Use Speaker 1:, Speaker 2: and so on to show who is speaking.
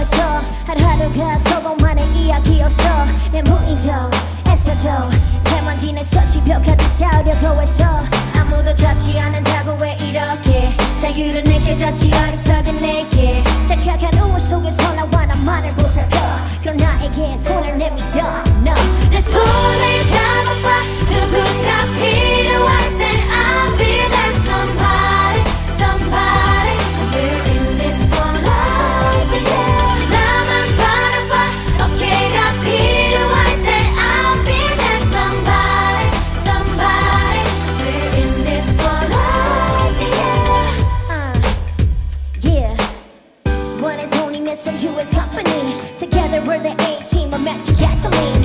Speaker 1: 다 소고만의 이야기였어. 내 무인도 애써도 채먼지내서 집벽하듯 살려고 했어. 아무도 잡지 않는다고 왜 이렇게 자유를 느껴졌지 어리석은 내게. 착각한 우물 속에서 나와 나만을 보살펴. 그런 나에게 손을 내밀어. no.
Speaker 2: 내 손을 잡아봐. 누군가 필요할 땐 to gasoline.